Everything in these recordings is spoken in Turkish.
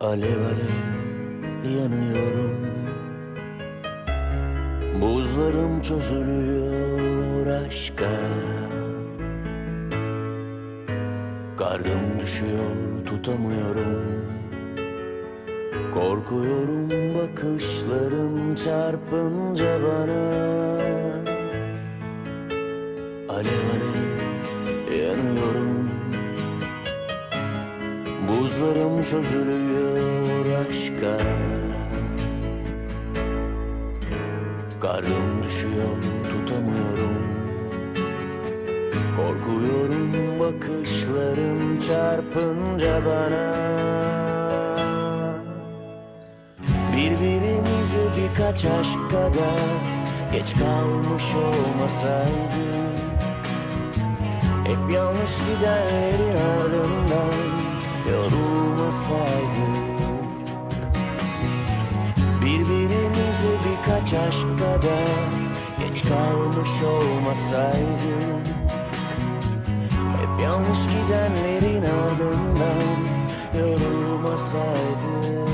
Alev alev yanıyorum. Buzlarım çözülüyor aşka. Kardım düşüyor tutamıyorum. Korkuyorum bakışların çarpınca bana. Alev alev Buzlarım çözülüyor aşka. Karım düşüyor tutamıyorum. Korkuyorum bakışların çarpınca bana. Birbirimize birkaç aşk kadar Geç kalmış olmasaydık Hep yanlış gidenlerin ardından Yorulmasaydık Birbirimize birkaç aşk kadar Geç kalmış olmasaydık. Hep yanlış gidenlerin ardından Yorulmasaydık.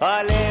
Alev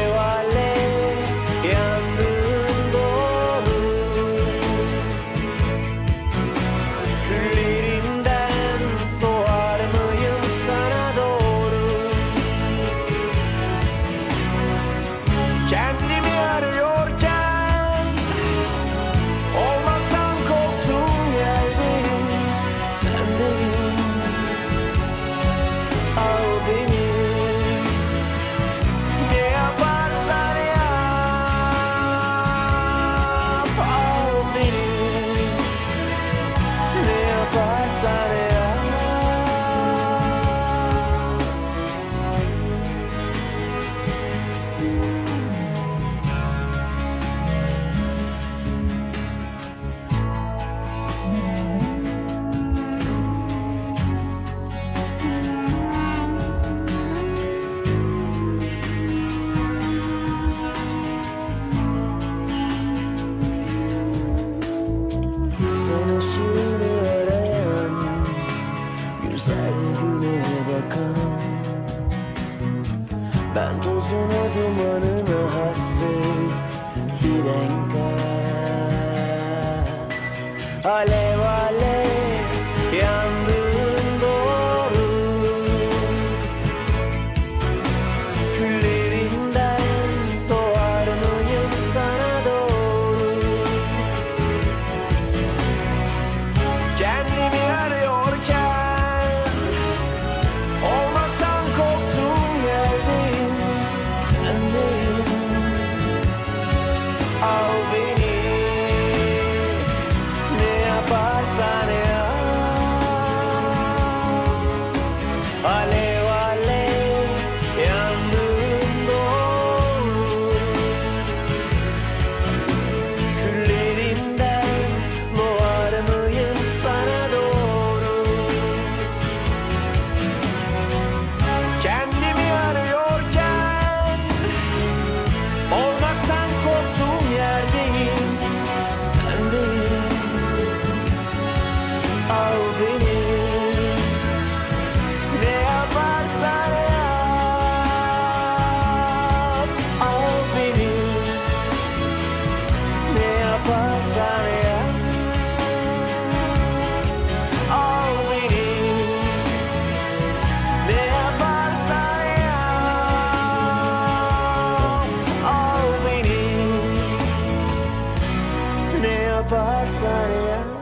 Ben tozuna dumanına hasret Bir enkaz Alev all pasaré.